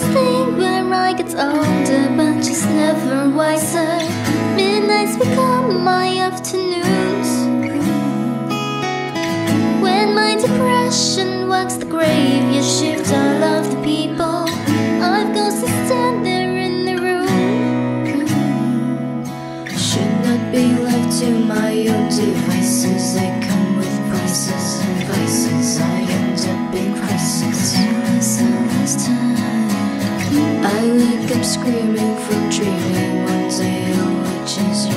always think when I get older, but just never wiser. Midnights become my afternoons. When my depression walks the grave, you should. Screaming from dreaming. One day I'll as you.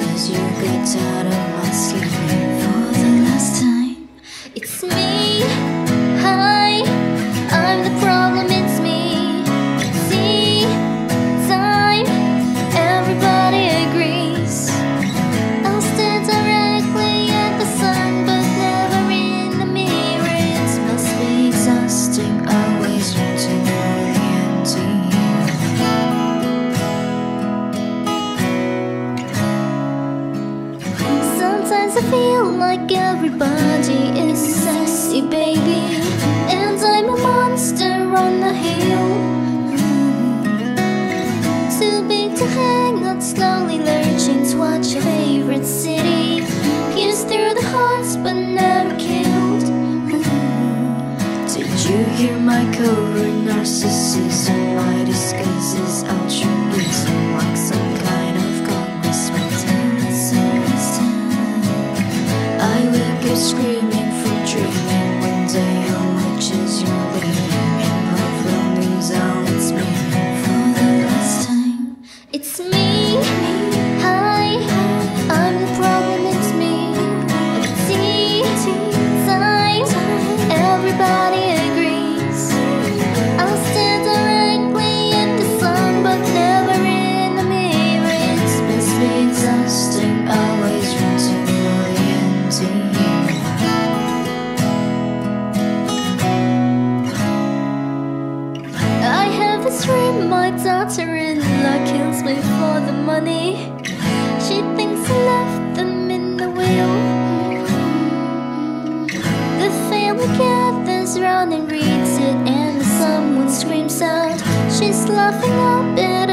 Cause you got out of my sleep. Like everybody is sexy, baby. And I'm a monster on the hill. Mm. Too big to hang out, slowly lurching to watch your favorite city. Pierced through the hearts, but never killed. Mm. Did you hear my covert Wake screaming from dreaming. One day I'll watch as you're leaving. For the last time, it's me. I'm the problem, it's me. The sun, but never in the mirror. It's Must be my daughter-in-law kills me for the money. She thinks I left them in the wheel. The family gathers round and reads it, and someone screams out, "She's laughing up at